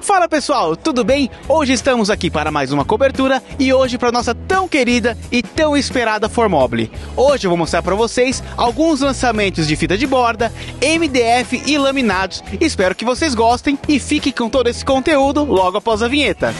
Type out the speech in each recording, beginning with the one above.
Fala pessoal, tudo bem? Hoje estamos aqui para mais uma cobertura e hoje para nossa tão querida e tão esperada Formobile. Hoje eu vou mostrar para vocês alguns lançamentos de fita de borda, MDF e laminados. Espero que vocês gostem e fiquem com todo esse conteúdo logo após a vinheta.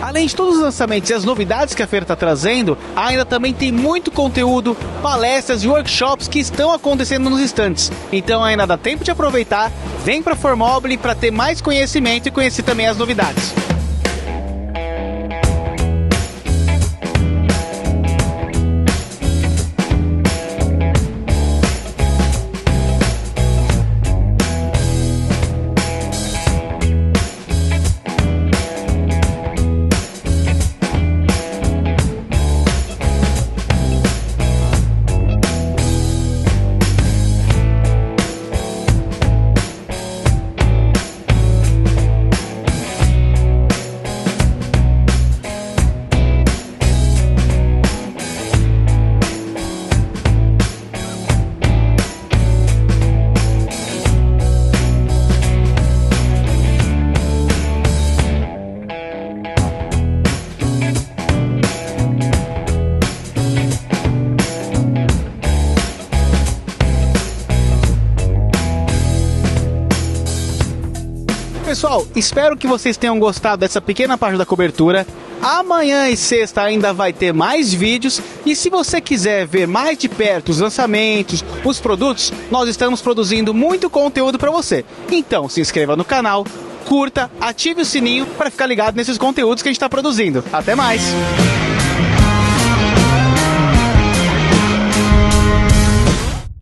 Além de todos os lançamentos e as novidades que a feira está trazendo, ainda também tem muito conteúdo, palestras e workshops que estão acontecendo nos estantes. Então ainda dá tempo de aproveitar, vem para a Formobile para ter mais conhecimento e conhecer também as novidades. Pessoal, espero que vocês tenham gostado dessa pequena parte da cobertura. Amanhã e sexta ainda vai ter mais vídeos e se você quiser ver mais de perto os lançamentos, os produtos, nós estamos produzindo muito conteúdo para você. Então se inscreva no canal, curta, ative o sininho para ficar ligado nesses conteúdos que a gente está produzindo. Até mais!